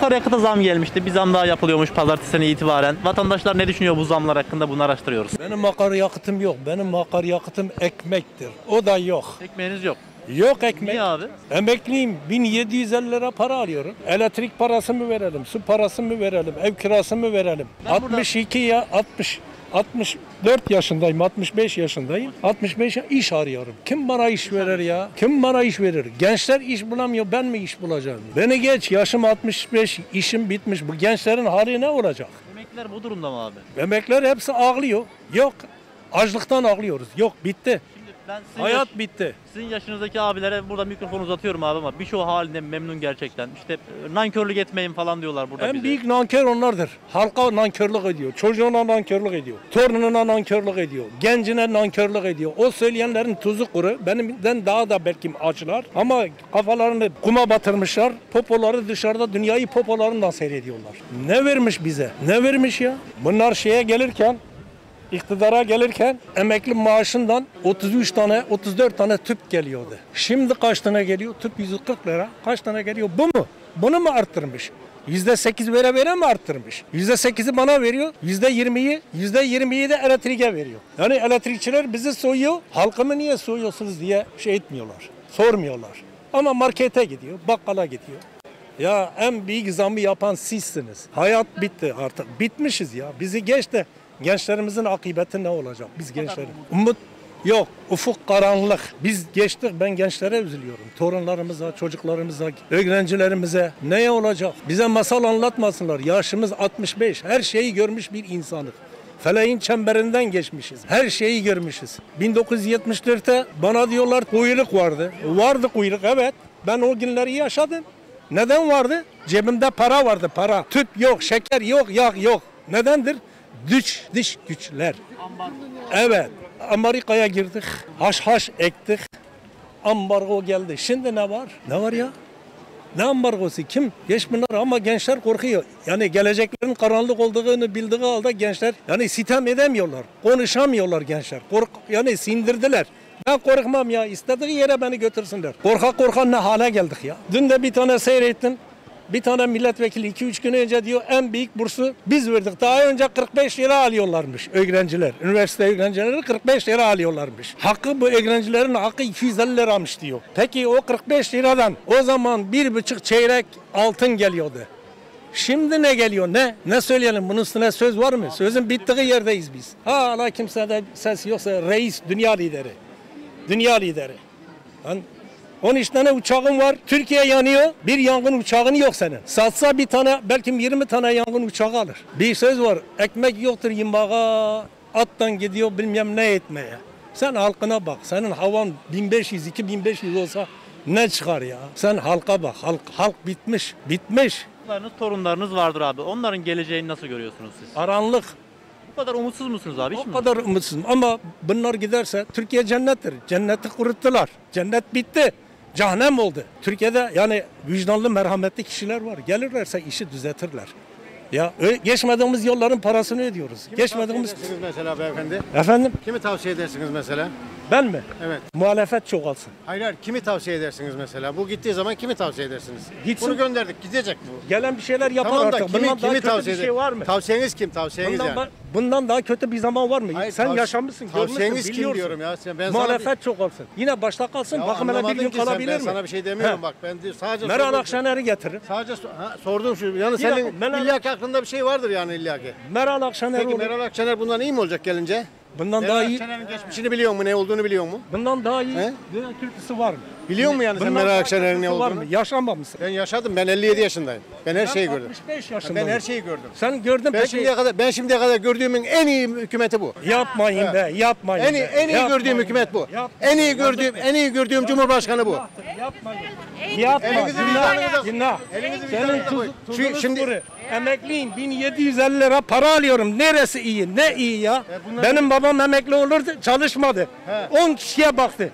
Akaryakıta zam gelmişti. Bir zam daha yapılıyormuş pazartesine itibaren. Vatandaşlar ne düşünüyor bu zamlar hakkında bunu araştırıyoruz. Benim akaryakıtım yok. Benim akaryakıtım ekmektir. O da yok. Ekmeğiniz yok. Yok ekmek. Niye abi? Emekliyim. 1750 lira para alıyorum. Elektrik parası mı verelim? Su parası mı verelim? Ev kirası mı verelim? Ben burada- 62 ya 60 64 yaşındayım, 65 yaşındayım. 65 ya- iş arıyorum. Kim bana iş verir ya? Kim bana iş verir? Gençler iş bulamıyor, ben mi iş bulacağım? Beni geç, yaşım 65, işim bitmiş. Bu gençlerin hali ne olacak? Emekliler bu durumda mı abi? Emekler hepsi ağlıyor. Yok, açlıktan ağlıyoruz. Yok, bitti. Ben sizin, Hayat yaş- bitti. sizin yaşınızdaki abilere burada mikrofon uzatıyorum abi ama birçoğu halinden memnun gerçekten. İşte e, nankörlük etmeyin falan diyorlar burada En bize. büyük nankör onlardır. Halka nankörlük ediyor. Çocuğuna nankörlük ediyor. Torununa nankörlük ediyor. Gencine nankörlük ediyor. O söyleyenlerin tuzu kuru. Benimden daha da belki açlar. Ama kafalarını kuma batırmışlar. Popoları dışarıda dünyayı popolarından seyrediyorlar. Ne vermiş bize? Ne vermiş ya? Bunlar şeye gelirken iktidara gelirken emekli maaşından 33 tane 34 tane tüp geliyordu. Şimdi kaç tane geliyor? Tüp 140 lira. Kaç tane geliyor? Bu mu? Bunu mu arttırmış? %8 vere vere mi arttırmış? %8'i bana veriyor. %20'yi %20'yi de elektriğe veriyor. Yani elektrikçiler bizi soyuyor. Halkımı niye soyuyorsunuz diye şey etmiyorlar. Sormuyorlar. Ama markete gidiyor, bakkala gidiyor. Ya en büyük zamı yapan sizsiniz. Hayat bitti artık. Bitmişiz ya. Bizi geç de gençlerimizin akıbeti ne olacak? Biz gençler. Umut yok. Ufuk karanlık. Biz geçtik. Ben gençlere üzülüyorum. Torunlarımıza, çocuklarımıza, öğrencilerimize. Neye olacak? Bize masal anlatmasınlar. Yaşımız 65. Her şeyi görmüş bir insanız. Feleğin çemberinden geçmişiz. Her şeyi görmüşüz. 1974'te bana diyorlar kuyruk vardı. Vardı kuyruk evet. Ben o günleri yaşadım. Neden vardı? Cebimde para vardı para. Tüp yok, şeker yok, yağ yok. Nedendir? Dış, dış güçler. Evet. Amerika'ya girdik. Haş haş ektik. Ambargo geldi. Şimdi ne var? Ne var ya? Ne ambargosu? Kim? Geç bunlar ama gençler korkuyor. Yani geleceklerin karanlık olduğunu bildiği halde gençler yani sitem edemiyorlar. Konuşamıyorlar gençler. Kork yani sindirdiler. Ben korkmam ya. İstediği yere beni götürsünler. Korka korka ne hale geldik ya. Dün de bir tane seyrettim. Bir tane milletvekili 2-3 gün önce diyor en büyük bursu biz verdik. Daha önce 45 lira alıyorlarmış öğrenciler. Üniversite öğrencileri 45 lira alıyorlarmış. Hakkı bu öğrencilerin hakkı 250 liramış diyor. Peki o 45 liradan o zaman bir buçuk çeyrek altın geliyordu. Şimdi ne geliyor ne? Ne söyleyelim bunun üstüne söz var mı? Sözün bittiği yerdeyiz biz. Hala kimsede ses yoksa reis dünya lideri. Dünya lideri. Lan 13 tane uçağın var. Türkiye yanıyor. Bir yangın uçağın yok senin. Satsa bir tane belki 20 tane yangın uçağı alır. Bir söz var. Ekmek yoktur yemeğe. Attan gidiyor bilmem ne etmeye. Sen halkına bak. Senin havan 1500 2500 olsa ne çıkar ya? Sen halka bak. Halk halk bitmiş. Bitmiş. Çocuklarınız, torunlarınız vardır abi. Onların geleceğini nasıl görüyorsunuz siz? Aranlık. Bu kadar umutsuz musunuz abi? O kadar umutsuzum ama bunlar giderse Türkiye cennettir. Cenneti kuruttular. Cennet bitti. Cehennem oldu. Türkiye'de yani vicdanlı merhametli kişiler var. Gelirlerse işi düzeltirler. Ya geçmediğimiz yolların parasını ödüyoruz. Geçmediğimiz Tavsiye edersiniz mesela beyefendi? efendim Kimi tavsiye edersiniz mesela? Ben mi? Evet. Muhalefet çoğalsın. Hayır hayır kimi tavsiye edersiniz mesela? Bu gittiği zaman kimi tavsiye edersiniz? Gitsin. Bunu gönderdik gidecek bu. Gelen bir şeyler yapar Tamam da artık. kimi, bundan daha kimi kötü tavsiye bir şey var mı? Tavsiyeniz kim? Tavsiyeniz Bundan, yani. ba- bundan daha kötü bir zaman var mı? Hayır, Sen yaşamışsın, tavsiyeniz görmüşsün, kim biliyorsun. diyorum ya. Sen- ben Muhalefet çoğalsın. Yine başta kalsın. Ya bakın hele bir gün ki sen, kalabilir ben mi? sana bir şey demiyorum He. bak. Ben de sadece Meral. Akşener'i getirin. Sadece ha, sordum şu. Yani senin Meral- illaki aklında bir şey vardır yani illaki. Meral Akşener Peki. Meral Akşener bundan iyi mi olacak gelince? Bundan daha iyi. Geçmişini biliyor mu? Ne olduğunu biliyor mu? Bundan daha iyi He? dünya türküsü var mı? Biliyor mu yani sen Meral Akşener'in ne olduğunu? mı? Yaşamamışsın. Ben yaşadım. Ben 57 yaşındayım. Ben her şeyi Ben gördüm. 65 Ben yaşındayım. her şeyi gördüm. Sen gördün Ben peki. şimdiye kadar ben şimdiye kadar gördüğümün en iyi hükümeti bu. Yapmayın be, yapmayın En iyi, be. en iyi Yapmayın gördüğüm be. hükümet bu. Yapmayın. En iyi gördüğüm en iyi gördüğüm Cumhurbaşkanı bu. Yapmayın. Yapma. Elinizi Senin vicdanınıza tuz, koyun. tuzunuz Şu- şimdi-. Emekliyim 1750 lira para alıyorum. Neresi iyi? Ne iyi ya? bunlar- Benim babam emekli olurdu çalışmadı. 10 kişiye baktı.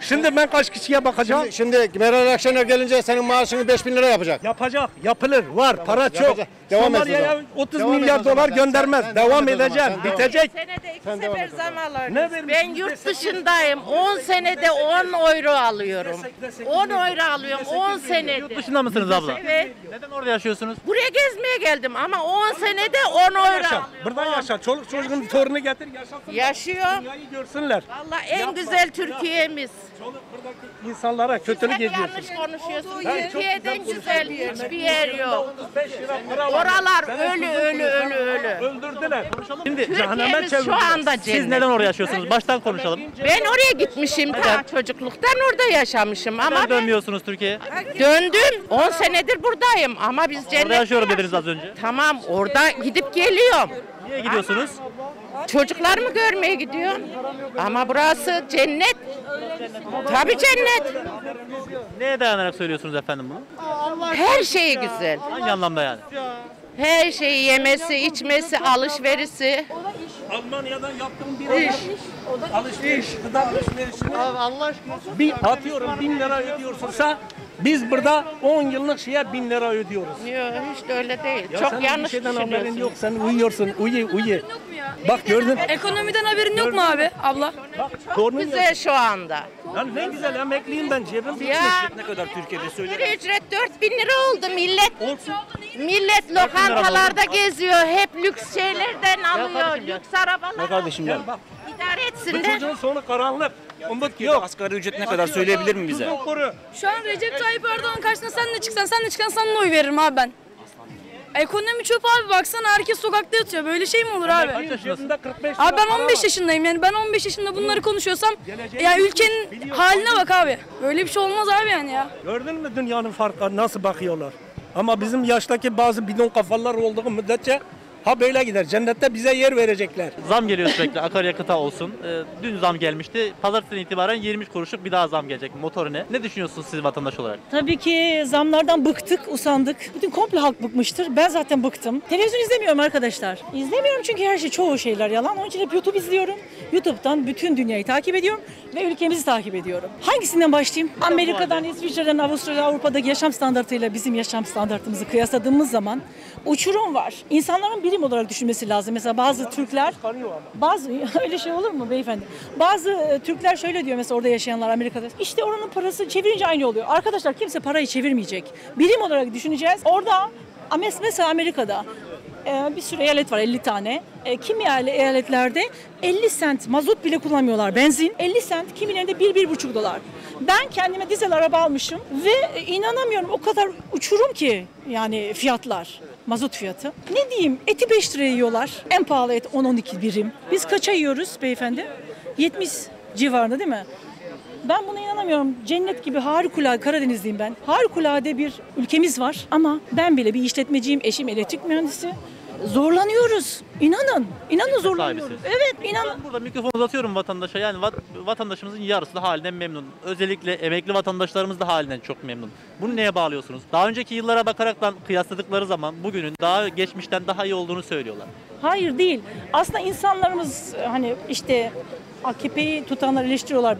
Şimdi ben kaç kişiye bakacağım? Şimdi Meral Akşener gelince senin maaşını 5000 lira yapacak. Yapacak. Yapılır. Var. Para çok. Yapacak. Devam et o Somali'ye zaman. 30 Devam milyar dolar Sen- göndermez. sen- sen devam devam zaman. edeceğim. Sen devam. Bitecek. senede iki Sen devam sefer zam vermiş? Ben yurt dışındayım. 10 senede 10 euro alıyorum. 10 euro alıyorum 10 Yurt senede. dışında mısınız abla? Evet. Neden orada yaşıyorsunuz? Buraya gezmeye geldim ama 10 senede 10 euro Yaşa. alıyorum. Buradan yaşa. Çoluk çocuğun torunu getir yaşasın. Yaşıyor. Dünyayı görsünler. Valla en güzel Türkiye'miz. Çoluk buradaki insanlara kötülük Hep ediyorsun. yanlış konuşuyorsun. Türkiye'den güzel hiçbir yer yok. 35 lira para var. Oralar ölü ölü ölü ölü. Öldürdüler. Şimdi Cehenneme Türkiye'miz şu çevirdiler. anda siz cennet. neden orada yaşıyorsunuz? Baştan konuşalım. Ben oraya gitmişim ta çocukluktan orada yaşamışım ama Neden ben dönmüyorsunuz Türkiye'ye? döndüm. 10 senedir buradayım ama biz Orada cennet. yaşıyorum dediniz az önce. Tamam orada gidip geliyorum. Niye gidiyorsunuz? Çocuklarımı görmeye gidiyorum. Ama burası cennet. Tabii cennet. Neye dayanarak söylüyorsunuz efendim bunu? Her şeyi güzel. Hangi anlamda yani? Her şeyi yemesi, içmesi, alışverisi. Almanya'dan yaptığım bir iş. Alışveriş, gıda alışverişini. Allah aşkına. Bir atıyorum bin lira ödüyorsunsa biz burada 10 yıllık şeye bin lira ödüyoruz. Yok hiç de öyle değil. Ya Çok senin yanlış bir şeyden haberin düşünüyorsun. yok. Sen uyuyorsun. Uyu uyu. Bak gördün. Ekonomiden haberin yok mu abi abla? Bak torunun ya. Güzel şu anda. Lan ne güzel emekliyim ben cebim. Ya Ne kadar Türkiye'de söyle. bir ücret 4000 lira oldu millet. Olsun. Millet lokantalarda geziyor. Hep lüks şeylerden alıyor. kardeşim ya. Lüks arabalar. Kardeşim Gel ben. bak. İdare Bu etsin de. çocuğun sonu karanlık. Umut yok. asgari ücret ne kadar söyleyebilir mi bize? Şu an Recep Tayyip Erdoğan karşısına sen de çıksan sen de çıkan sana oy veririm abi ben. Ekonomi çöp abi baksana herkes sokakta yatıyor. Böyle şey mi olur abi? Kaç? Cebinde 45 Abi ben para 15 var. yaşındayım yani ben 15 yaşında bunları konuşuyorsam ya ülkenin haline bak abi. Böyle bir şey olmaz abi yani ya. Gördün mü dünyanın farkı nasıl bakıyorlar? Ama bizim yaştaki bazı bidon kafalar olduğu müddetçe ha böyle gider. Cennette bize yer verecekler. Zam geliyor sürekli akaryakıta olsun. Ee, dün zam gelmişti. Pazartesinden itibaren 20 kuruşluk bir daha zam gelecek motorine. Ne düşünüyorsunuz siz vatandaş olarak? Tabii ki zamlardan bıktık, usandık. Bütün komple halk bıkmıştır. Ben zaten bıktım. Televizyon izlemiyorum arkadaşlar. İzlemiyorum çünkü her şey, çoğu şeyler yalan. Onun için hep YouTube izliyorum. YouTube'dan bütün dünyayı takip ediyorum ve ülkemizi takip ediyorum. Hangisinden başlayayım? Amerika'dan, İsviçre'den, Avustralya, Avrupa'daki yaşam standartıyla bizim yaşam standartımızı kıyasladığımız zaman uçurum var. İnsanların birim olarak düşünmesi lazım. Mesela bazı Türkler, bazı öyle şey olur mu beyefendi? Bazı e, Türkler şöyle diyor mesela orada yaşayanlar Amerika'da. İşte oranın parası çevirince aynı oluyor. Arkadaşlar kimse parayı çevirmeyecek. Birim olarak düşüneceğiz. Orada mesela Amerika'da e, bir sürü eyalet var 50 tane. E, kimi eyale- eyaletlerde 50 sent mazot bile kullanmıyorlar benzin. 50 sent kimilerinde 1-1,5 dolar. Ben kendime dizel araba almışım ve e, inanamıyorum o kadar uçurum ki yani fiyatlar. Mazot fiyatı. Ne diyeyim? Eti 5 liraya yiyorlar. En pahalı et 10-12 birim. Biz kaça yiyoruz beyefendi? 70 civarında değil mi? Ben buna inanamıyorum. Cennet gibi harikulade, Karadenizliyim ben. Harikulade bir ülkemiz var ama ben bile bir işletmeciyim, eşim elektrik mühendisi. Zorlanıyoruz. İnanın. İnanın zorlanıyoruz. Evet, inanın. Ben burada mikrofon uzatıyorum vatandaşa. Yani vat- vatandaşımızın yarısı da halinden memnun. Özellikle emekli vatandaşlarımız da halinden çok memnun. Bunu neye bağlıyorsunuz? Daha önceki yıllara bakaraktan kıyasladıkları zaman bugünün daha geçmişten daha iyi olduğunu söylüyorlar. Hayır değil. Aslında insanlarımız e, hani işte AKP'yi tutanlar eleştiriyorlar.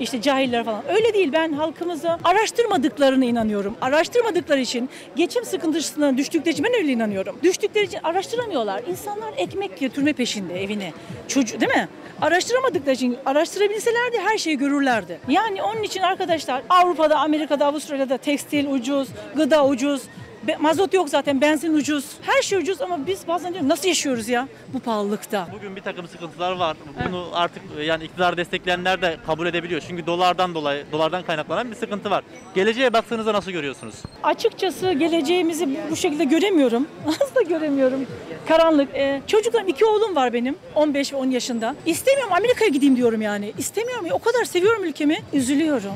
İşte cahiller falan. Öyle değil. Ben halkımıza araştırmadıklarına inanıyorum. Araştırmadıkları için geçim sıkıntısına düştükleri için ben öyle inanıyorum. Düştükleri için araştıramıyorlar. İnsanlar ekmek götürme peşinde evine. Çocuğu değil mi? Araştıramadıkları için araştırabilselerdi her şeyi görürlerdi. Yani onun için arkadaşlar Avrupa'da, Amerika'da, Avustralya'da tekstil ucuz, gıda ucuz, Be- mazot yok zaten, benzin ucuz. Her şey ucuz ama biz bazen diyoruz nasıl yaşıyoruz ya bu pahalılıkta? Bugün bir takım sıkıntılar var. Bunu artık e, yani iktidar destekleyenler de kabul edebiliyor. Çünkü dolardan dolayı, dolardan kaynaklanan bir sıkıntı var. Geleceğe baktığınızda nasıl görüyorsunuz? Açıkçası geleceğimizi bu şekilde göremiyorum. Asla göremiyorum. Karanlık. Ee, çocuklarım iki oğlum var benim. 15 ve 10 yaşında. İstemiyorum Amerika'ya gideyim diyorum yani. İstemiyorum. O kadar seviyorum ülkemi. Üzülüyorum.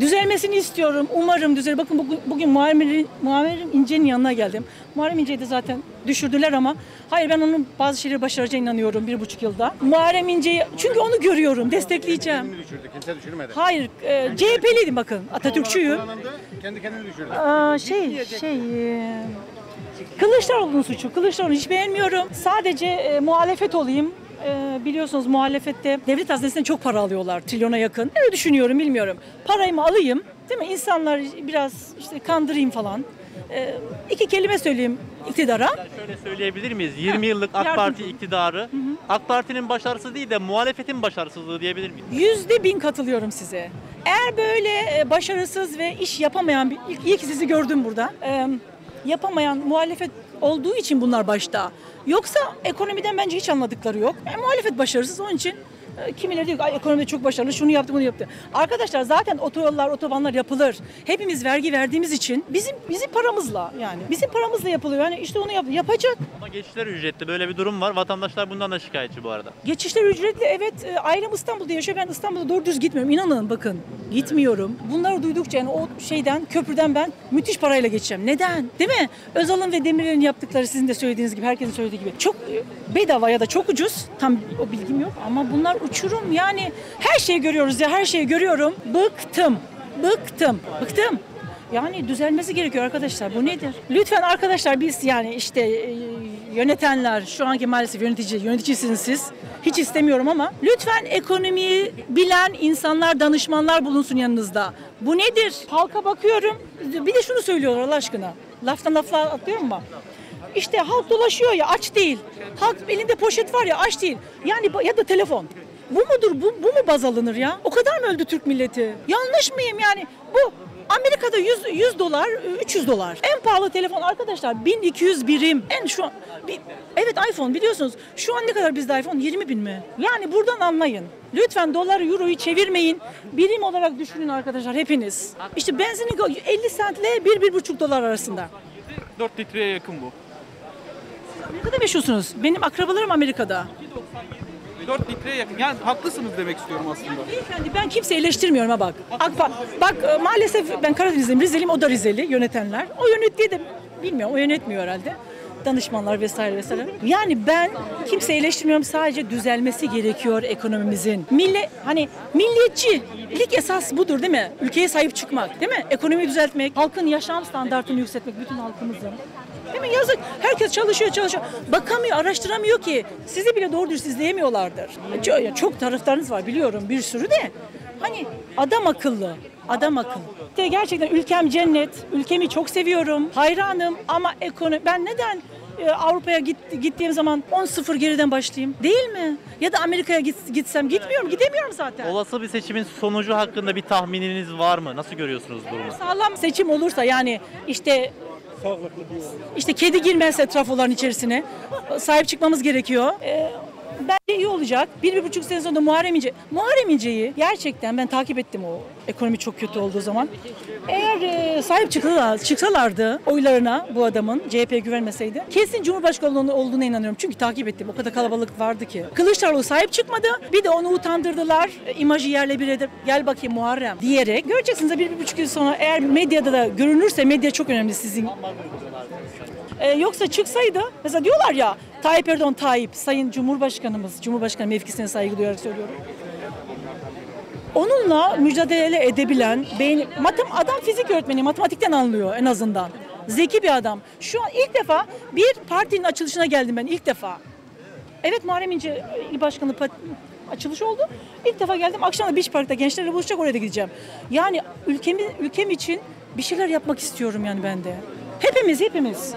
Düzelmesini istiyorum. Umarım düzelir. Bakın bugün, bugün Muharrem, Muharrem İnce'nin yanına geldim. Muharrem İnce'yi de zaten düşürdüler ama hayır ben onun bazı şeyleri başaracağına inanıyorum bir buçuk yılda. Muharrem İnce'yi çünkü onu görüyorum. Destekleyeceğim. Kendini düşürdü. Kimse düşürmedi. Hayır, e, CHP'liydim bakın. Atatürkçüyüm. Kendi kendini düşürdü. Aa, şey, şey, e, Kılıçdaroğlu'nun suçu. Kılıçdaroğlu'nu hiç beğenmiyorum. Sadece e, muhalefet olayım. E, biliyorsunuz muhalefette devlet hazinesinden çok para alıyorlar. Trilyona yakın. Ne düşünüyorum bilmiyorum. Parayımı alayım. Değil mi? İnsanlar biraz işte kandırayım falan. Ee, iki kelime söyleyeyim iktidara. Şöyle söyleyebilir miyiz? 20 yıllık AK. Parti iktidarı AK Parti'nin başarısı değil de muhalefetin başarısızlığı diyebilir miyiz? Yüzde bin katılıyorum size. Eğer böyle e, başarısız ve iş yapamayan, bir- iyi ki sizi gördüm burada. Ee, yapamayan muhalefet olduğu için bunlar başta. Yoksa ekonomiden bence hiç anladıkları yok. E, muhalefet başarısız onun için kimileri diyor ki Ay, ekonomide çok başarılı şunu yaptı bunu yaptı. Arkadaşlar zaten otoyollar otobanlar yapılır. Hepimiz vergi verdiğimiz için bizim bizim paramızla yani bizim paramızla yapılıyor. Yani işte onu yap, yapacak. Ama geçişler ücretli böyle bir durum var. Vatandaşlar bundan da şikayetçi bu arada. Geçişler ücretli evet e, ailem İstanbul'da yaşıyor ben İstanbul'da doğru düz gitmiyorum inanın bakın gitmiyorum. Bunları duydukça yani o şeyden köprüden ben müthiş parayla geçeceğim. Neden? Değil mi? Özal'ın ve Demirel'in yaptıkları sizin de söylediğiniz gibi herkesin söylediği gibi çok e, bedava ya da çok ucuz tam o bilgim yok ama bunlar uçurum yani her şeyi görüyoruz ya her şeyi görüyorum. Bıktım. Bıktım. Bıktım. Yani düzelmesi gerekiyor arkadaşlar. Bu nedir? Lütfen arkadaşlar biz yani işte e, yönetenler, şu anki maalesef yönetici, yöneticisiniz siz. Hiç istemiyorum ama lütfen ekonomiyi bilen insanlar, danışmanlar bulunsun yanınızda. Bu nedir? Halka bakıyorum. Bir de şunu söylüyorlar Allah aşkına. Laftan lafla atlıyorum mu? İşte halk dolaşıyor ya aç değil. Halk elinde poşet var ya aç değil. Yani ya da telefon. Bu mudur? Bu, bu mu baz alınır ya? O kadar mı öldü Türk milleti? Yanlış mıyım yani? Bu Amerika'da 100, 100 dolar, 300 dolar. En pahalı telefon arkadaşlar 1200 birim. En şu an, bir- evet iPhone biliyorsunuz. Şu an ne kadar bizde iPhone? 20 bin mi? Yani buradan anlayın. Lütfen doları, euroyu çevirmeyin. Birim olarak düşünün arkadaşlar hepiniz. İşte benzinin 50 centle 1-1,5 dolar arasında. 4 litreye yakın bu. Amerika'da mı yaşıyorsunuz? Benim akrabalarım Amerika'da. 4 litreye yakın. Yani haklısınız demek istiyorum aslında. Beyefendi ben kimseyi eleştirmiyorum ha bak. Akba, bak e, maalesef ben Karadenizliyim, Rizeliyim, o da Rizeli yönetenler. O yönettiği de bilmiyorum, o yönetmiyor herhalde. Danışmanlar vesaire vesaire. Yani ben kimseyi eleştirmiyorum sadece düzelmesi gerekiyor ekonomimizin. Mille, hani milliyetçi ilk esas budur değil mi? Ülkeye sahip çıkmak değil mi? Ekonomiyi düzeltmek, halkın yaşam standartını yükseltmek bütün halkımızın. Değil mi? Yazık. Herkes çalışıyor çalışıyor. Bakamıyor, araştıramıyor ki. Sizi bile doğru dürüst izleyemiyorlardır. Çok, çok taraftarınız var biliyorum bir sürü de. Hani adam akıllı. Adam akıllı. De gerçekten ülkem cennet. Ülkemi çok seviyorum. Hayranım ama ekonomi... Ben neden e, Avrupa'ya git, gittiğim zaman 10-0 geriden başlayayım? Değil mi? Ya da Amerika'ya git, gitsem gitmiyorum. Gidemiyorum zaten. Olası bir seçimin sonucu hakkında bir tahmininiz var mı? Nasıl görüyorsunuz durumu? Sağlam seçim olursa yani işte işte kedi girmezse trafoların içerisine sahip çıkmamız gerekiyor. Ee, bence iyi olacak. Bir, bir buçuk sene sonra Muharrem İnce. Muharrem İnce'yi gerçekten ben takip ettim o ekonomi çok kötü olduğu zaman. Eğer e, sahip çıksalar, çıksalardı oylarına bu adamın CHP güvenmeseydi kesin Cumhurbaşkanı olduğuna inanıyorum. Çünkü takip ettim. O kadar kalabalık vardı ki. Kılıçdaroğlu sahip çıkmadı. Bir de onu utandırdılar. E, imajı yerle bir edip gel bakayım Muharrem diyerek. Göreceksiniz de bir, bir buçuk yıl sonra eğer medyada da görünürse medya çok önemli sizin ee, yoksa çıksaydı mesela diyorlar ya Tayyip Erdoğan Tayyip Sayın Cumhurbaşkanımız Cumhurbaşkanı mevkisine saygı duyarak söylüyorum. Onunla mücadele edebilen beyin, matem, adam fizik öğretmeni matematikten anlıyor en azından. Zeki bir adam. Şu an ilk defa bir partinin açılışına geldim ben ilk defa. Evet Muharrem İnce il başkanı açılış oldu. İlk defa geldim. Akşam da Beach Park'ta gençlerle buluşacak oraya da gideceğim. Yani ülkemi ülkem için bir şeyler yapmak istiyorum yani ben de. Hepimiz hepimiz.